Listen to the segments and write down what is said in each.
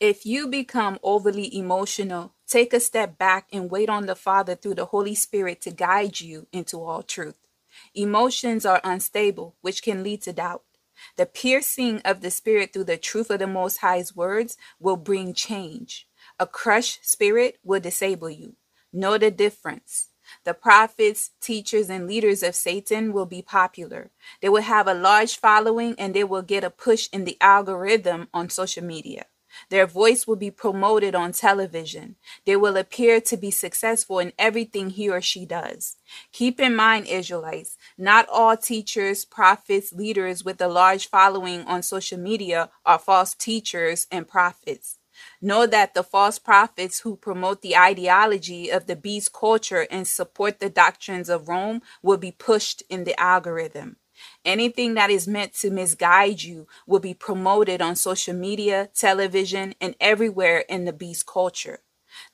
If you become overly emotional, take a step back and wait on the Father through the Holy Spirit to guide you into all truth. Emotions are unstable, which can lead to doubt. The piercing of the Spirit through the truth of the Most High's words will bring change. A crushed spirit will disable you. Know the difference. The prophets, teachers, and leaders of Satan will be popular. They will have a large following and they will get a push in the algorithm on social media. Their voice will be promoted on television. They will appear to be successful in everything he or she does. Keep in mind, Israelites, not all teachers, prophets, leaders with a large following on social media are false teachers and prophets. Know that the false prophets who promote the ideology of the beast culture and support the doctrines of Rome will be pushed in the algorithm. Anything that is meant to misguide you will be promoted on social media, television, and everywhere in the beast culture.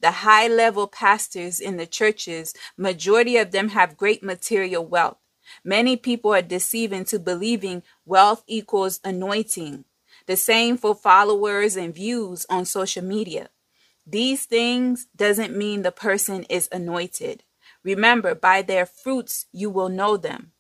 The high level pastors in the churches, majority of them have great material wealth. Many people are deceived into believing wealth equals anointing. The same for followers and views on social media. These things doesn't mean the person is anointed. Remember, by their fruits you will know them.